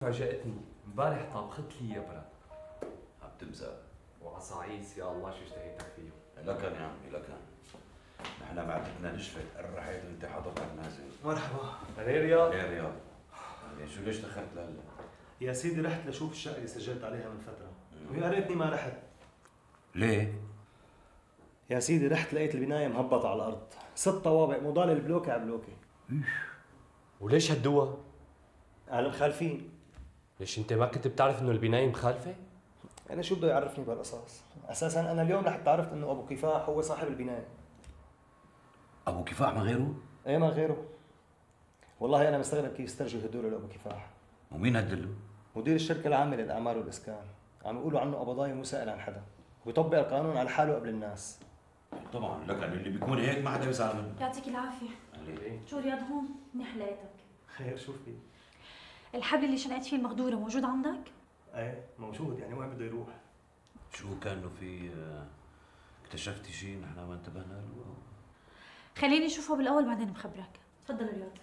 فاجأتني. امبارح طابخت لي يا برا عم تمزق وعصاعيس يا الله شو اشتهيتك فيه لكن يا عمي لكن نحن معدتنا نشفت رحت وأنت حاضر على المنازل مرحبا. أنا رياض يا. رياض يعني شو ليش دخلت لهلا؟ يا سيدي رحت لشوف الشقة اللي سجلت عليها من فترة. ويا ريتني ما رحت. ليه؟ يا سيدي رحت لقيت البناية مهبطة على الأرض. ست طوابق مضال البلوكة على بلوكة وليش هالدوا؟ على المخالفين ليش انت ما كنت بتعرف انه البناية مخالفة؟ أنا شو بده يعرفني بهالقصص أساسا أنا اليوم لحتى عرفت إنه أبو كفاح هو صاحب البناية. أبو كفاح ما غيره؟ إيه ما غيره. والله أنا مستغرب كيف استرجوا هدول لأبو كفاح. ومين هدله؟ مدير الشركة العامة للأعمال والإسكان. عم يقولوا عنه قبضاية مو سائل عن حدا. ويطبق القانون على حاله قبل الناس. طبعا لكن اللي بيكون هيك ما حدا بيزعل منه يعطيك العافية. ليه؟ شو رياض هون منيح لقيتك خير شو في؟ الحبل اللي شنقت فيه المغدورة موجود عندك؟ إيه موجود يعني وين بده يروح؟ شو كأنه في آه، اكتشفتي شيء نحن ما انتبهنا له؟ خليني أشوفه بالأول بعدين بخبرك تفضل رياض